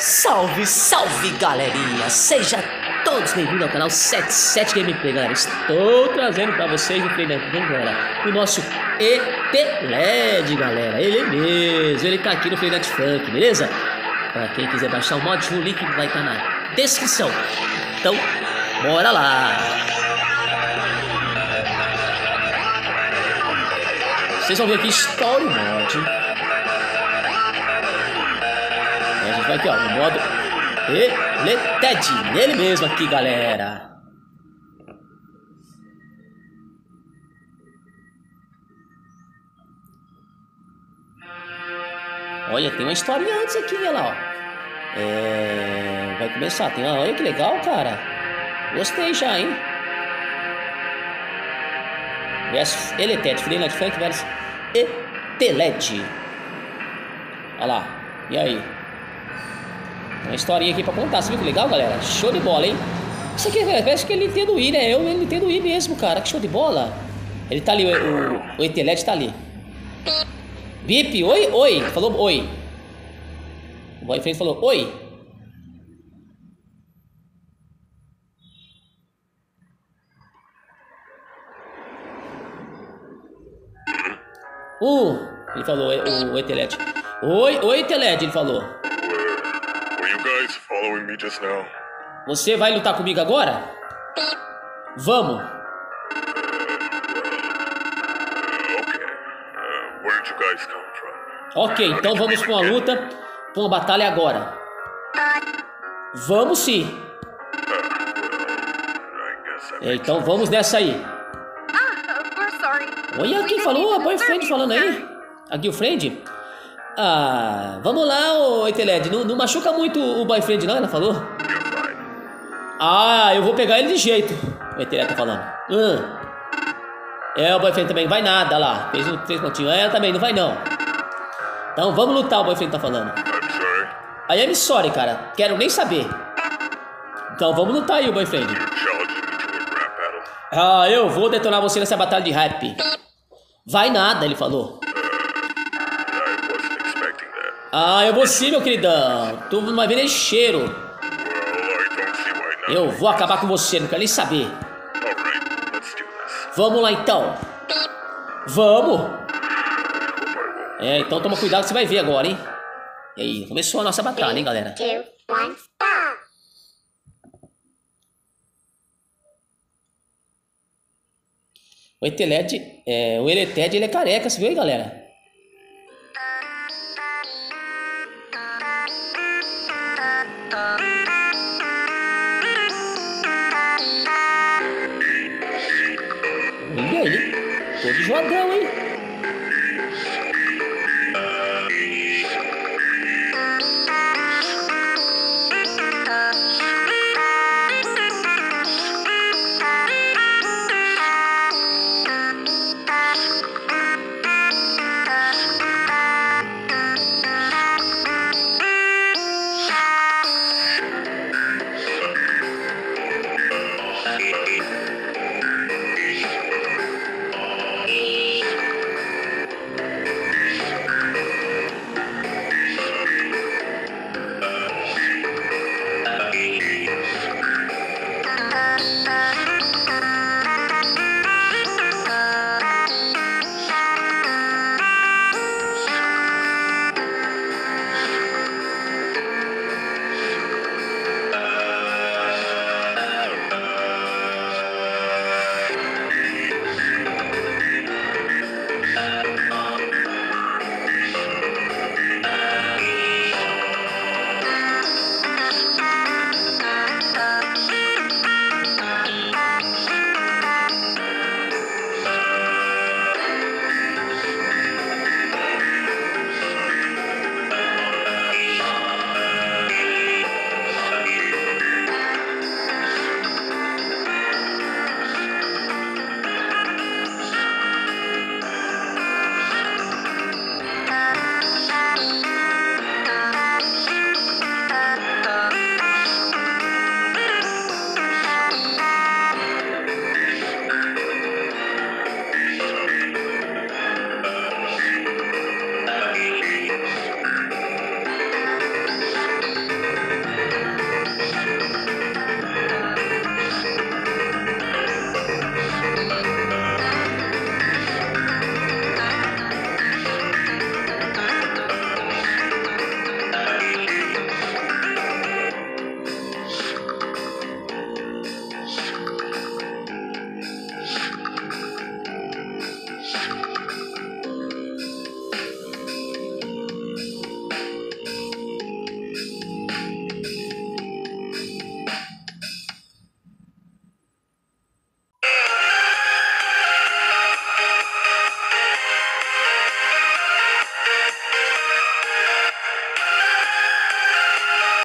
Salve, salve galerinha! Seja todos bem-vindos ao canal 77 Gameplay, galera. Estou trazendo para vocês treinamento, galera, o nosso ET LED, galera. Ele mesmo, ele tá aqui no Free Funk, beleza? Para quem quiser baixar o mod, o link vai estar tá na descrição. Então, bora lá! Vocês vão ver aqui Story Mod. Vai aqui, ó, no modo Eleted, nele mesmo aqui, galera. Olha, tem uma história antes aqui, olha lá, ó. É... Vai começar, tem uma... Olha que legal, cara. Gostei já, hein? Versus Eleted, Freeland Funk versus Eteled. Olha lá, e aí? Uma historinha aqui pra contar. Você viu que legal, galera? Show de bola, hein? Isso aqui, parece que é Nintendo Wii, né? Eu Nintendo Wii mesmo, cara. Que show de bola. Ele tá ali, o, o, o Etelete tá ali. Bip, oi, oi. Falou oi. O boyfriend falou oi. Uh, ele falou, o, o Etelete. Oi, oi, Etelete, ele falou Você vai lutar comigo agora? Vamos. Ok, então vamos para uma luta, para uma batalha agora. Vamos sim. É, então vamos nessa aí. Olha quem falou, a boyfriend falando aí. A girlfriend. Ah, vamos lá, ô Eteled. Não, não machuca muito o boyfriend, não? Ela falou. Ah, eu vou pegar ele de jeito. O Eteled tá falando. Hum. É, o boyfriend também. Vai nada lá. Fez um três pontinhos. Ela também, não vai não. Então vamos lutar, o boyfriend tá falando. Aí I'm sorry, cara. Quero nem saber. Então vamos lutar aí, o boyfriend. Ah, eu vou detonar você nessa batalha de rap. Vai nada, ele falou. Ah, eu vou sim, meu queridão. Tu não vai ver nem cheiro. Eu vou acabar com você, não quero nem saber. Vamos lá então. Vamos. É, então toma cuidado que você vai ver agora, hein? E aí, começou a nossa batalha, hein, galera? O Eteled, é, o Eleted, ele é careca, você viu aí, galera? what, Billy?